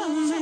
Shalom.